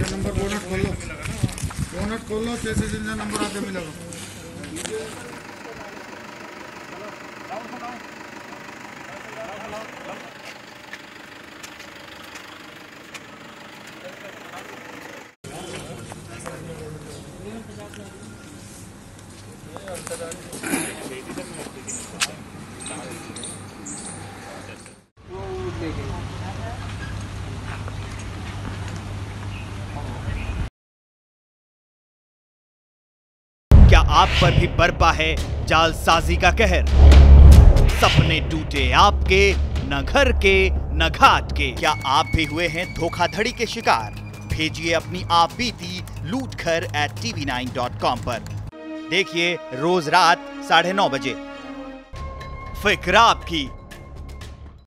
ये number bonnet खोल लो bonnet खोल लो कैसे जिनका नंबर आगे मिलेगा Thank you. क्या आप पर भी बरपा है? जालसाजी का कहर। सपने टूटे आपके, न घर के, न घाट के। क्या आप भी हुए हैं धोखाधड़ी के शिकार? भेजिए अपनी आप बीती लूट घर at TV nine dot com पर। देखिए रोज रात साढ़े नौ बजे। फ़िक्र आपकी।